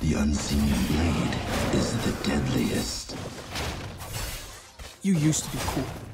The unseen blade is the deadliest. You used to be cool.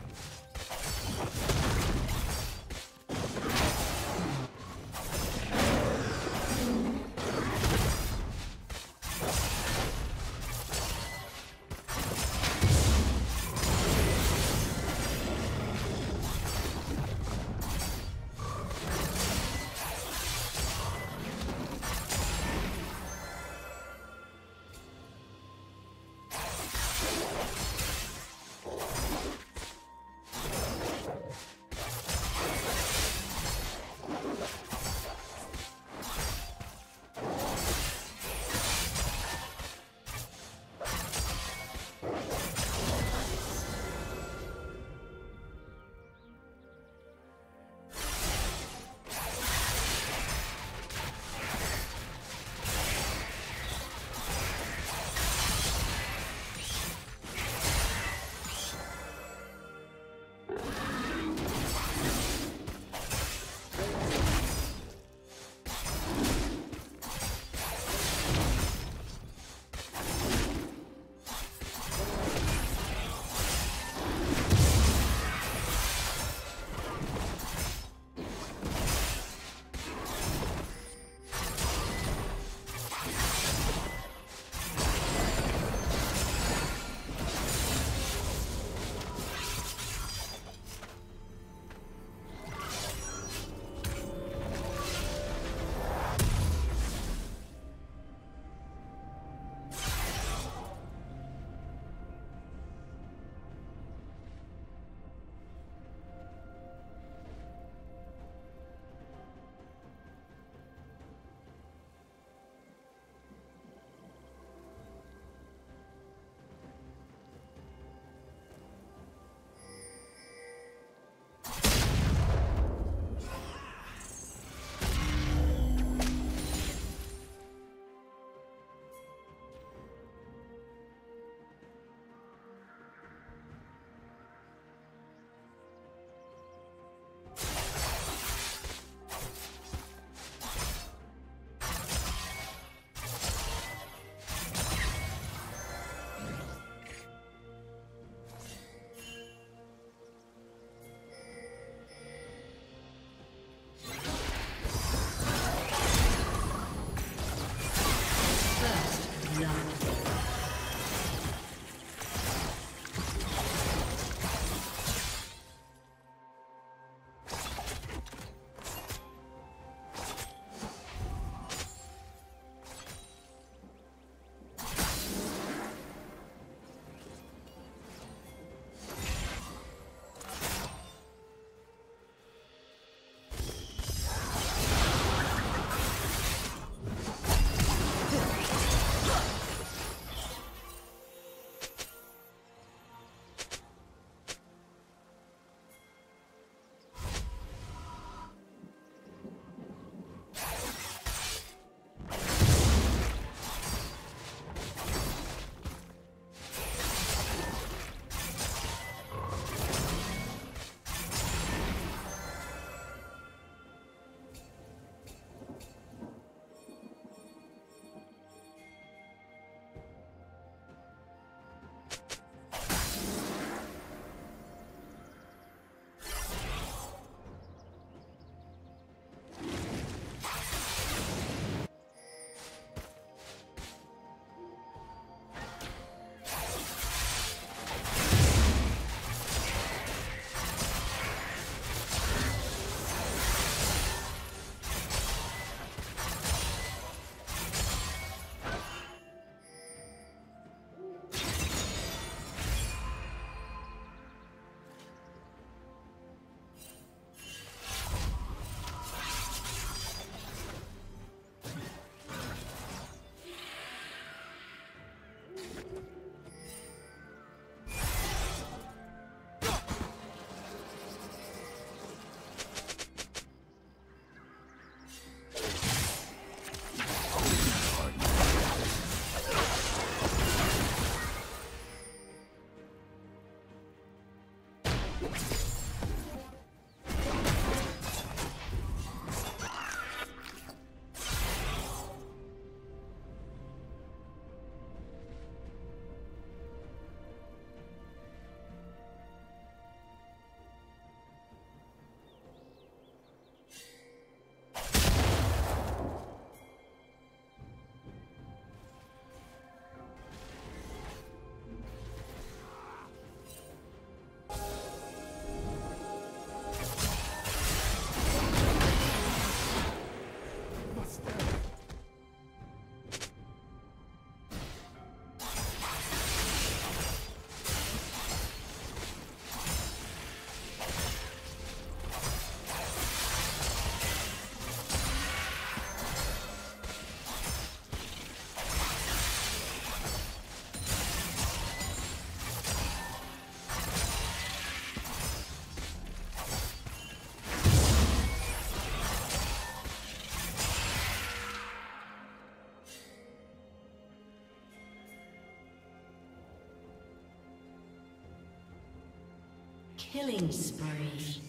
Killing spree.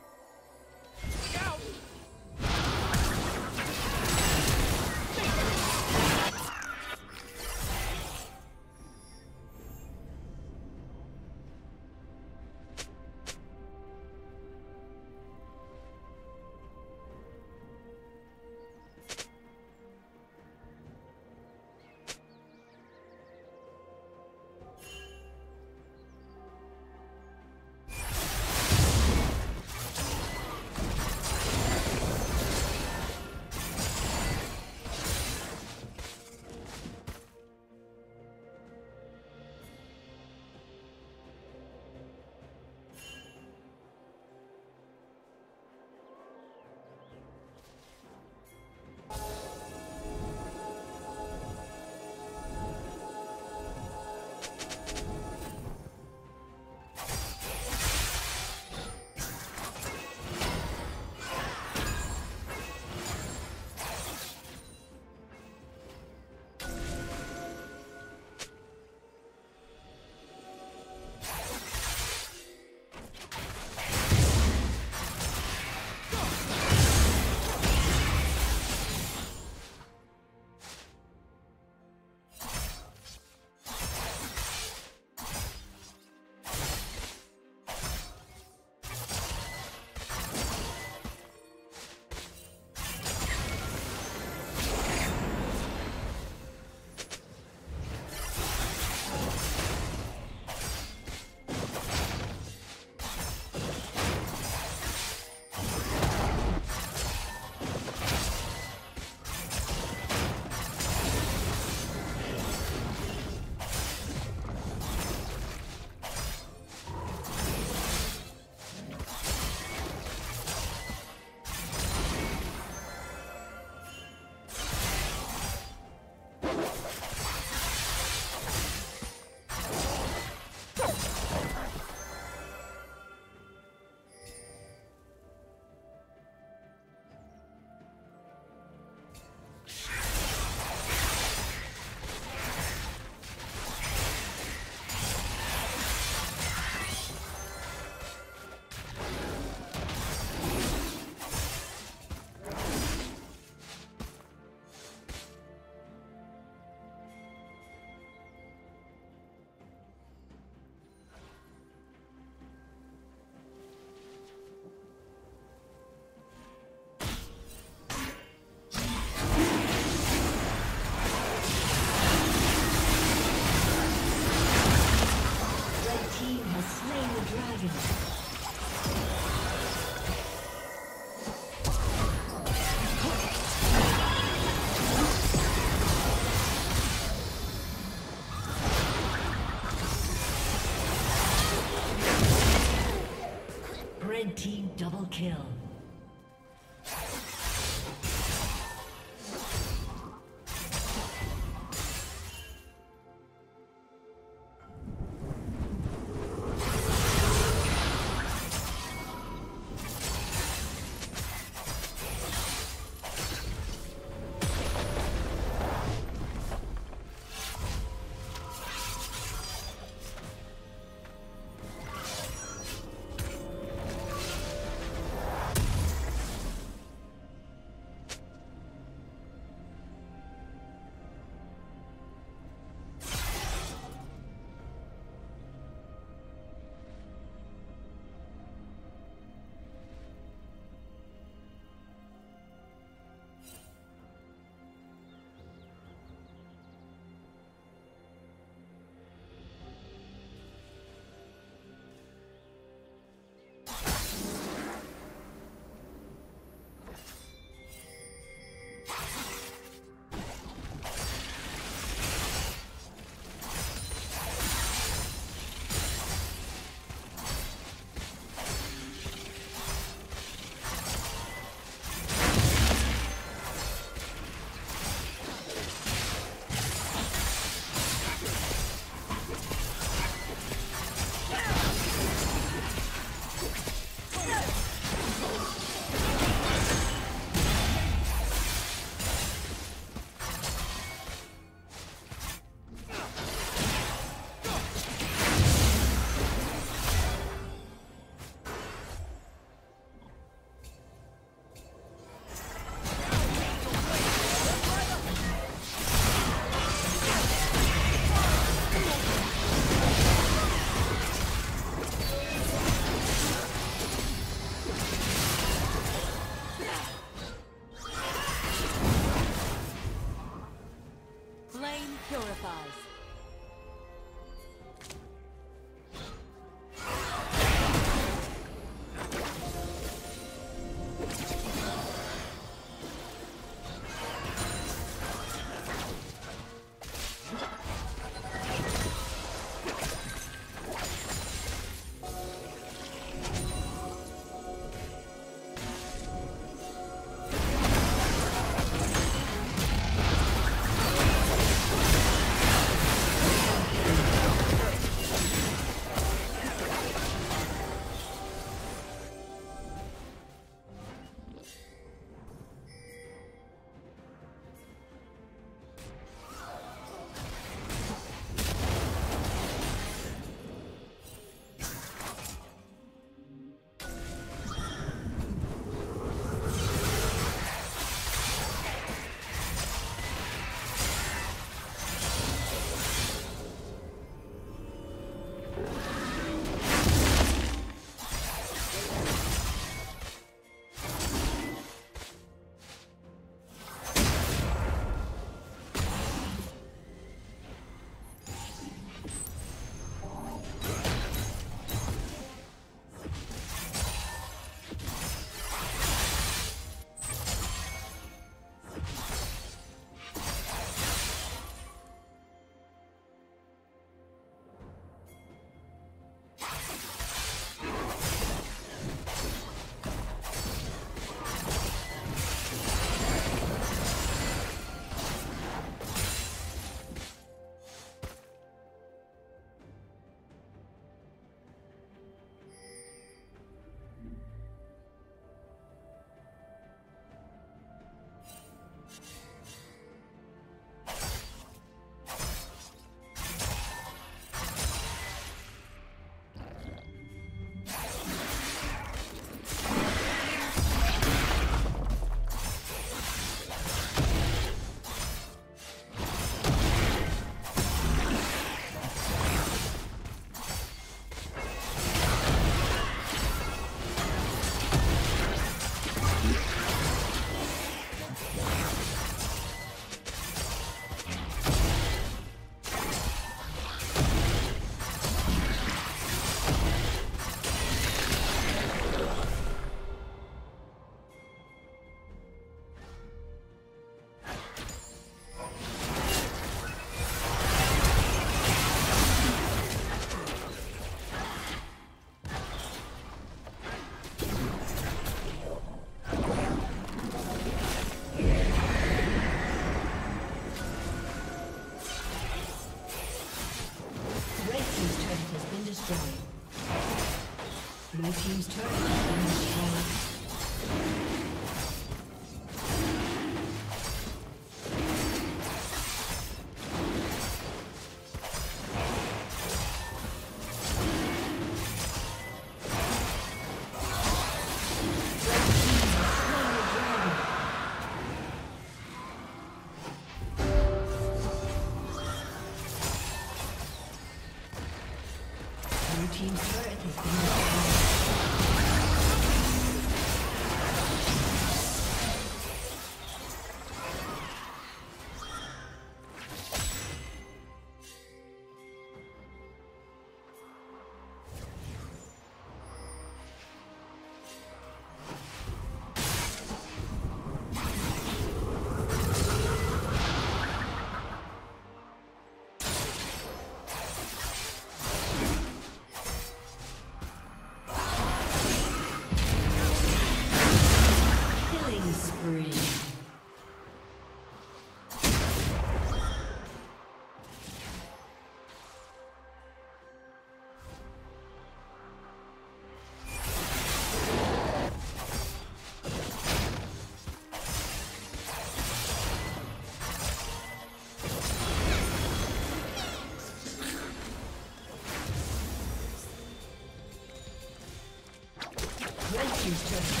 Team's turret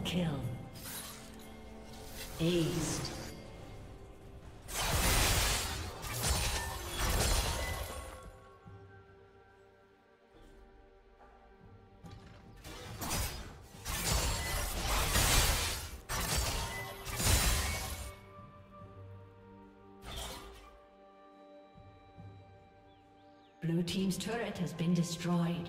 Double kill. Aced. Blue Team's turret has been destroyed.